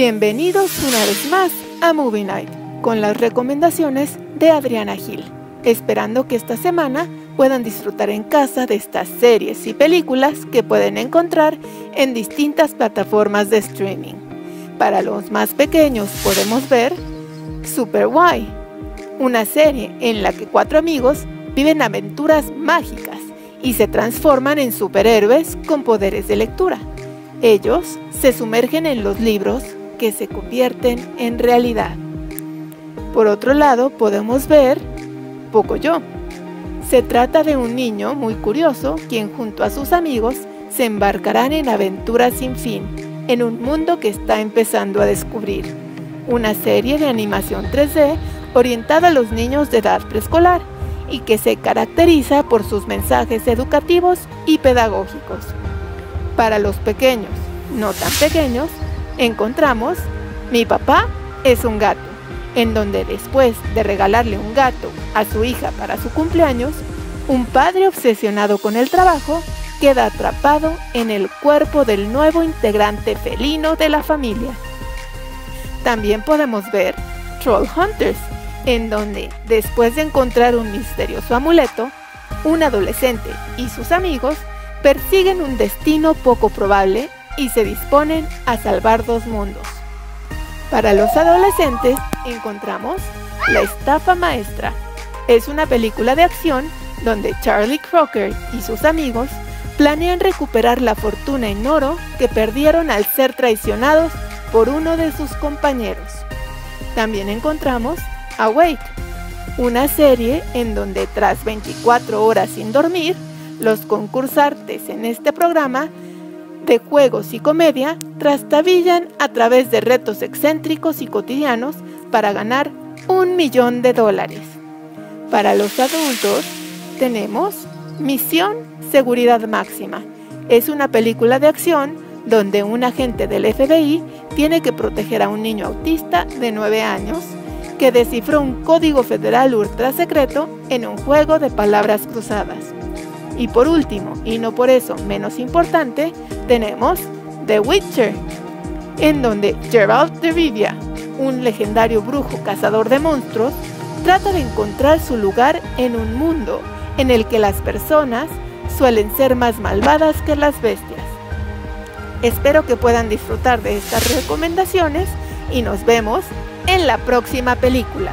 Bienvenidos una vez más a Movie Night con las recomendaciones de Adriana Gil, esperando que esta semana puedan disfrutar en casa de estas series y películas que pueden encontrar en distintas plataformas de streaming. Para los más pequeños podemos ver Super Why, una serie en la que cuatro amigos viven aventuras mágicas y se transforman en superhéroes con poderes de lectura. Ellos se sumergen en los libros que se convierten en realidad. Por otro lado, podemos ver Poco Yo. Se trata de un niño muy curioso quien junto a sus amigos se embarcarán en aventuras sin fin, en un mundo que está empezando a descubrir. Una serie de animación 3D orientada a los niños de edad preescolar y que se caracteriza por sus mensajes educativos y pedagógicos. Para los pequeños, no tan pequeños, encontramos Mi papá es un gato, en donde después de regalarle un gato a su hija para su cumpleaños, un padre obsesionado con el trabajo queda atrapado en el cuerpo del nuevo integrante felino de la familia. También podemos ver Troll Hunters, en donde, después de encontrar un misterioso amuleto, un adolescente y sus amigos persiguen un destino poco probable y se disponen a salvar dos mundos. Para los adolescentes encontramos La estafa maestra. Es una película de acción donde Charlie Crocker y sus amigos planean recuperar la fortuna en oro que perdieron al ser traicionados por uno de sus compañeros. También encontramos Awake, una serie en donde tras 24 horas sin dormir, los concursantes en este programa de juegos y comedia trastabillan a través de retos excéntricos y cotidianos para ganar un millón de dólares. Para los adultos tenemos Misión Seguridad Máxima. Es una película de acción donde un agente del FBI tiene que proteger a un niño autista de 9 años que descifró un código federal ultra secreto en un juego de palabras cruzadas. Y por último, y no por eso menos importante, tenemos The Witcher, en donde Gerald de Rivia, un legendario brujo cazador de monstruos, trata de encontrar su lugar en un mundo en el que las personas suelen ser más malvadas que las bestias. Espero que puedan disfrutar de estas recomendaciones y nos vemos en la próxima película.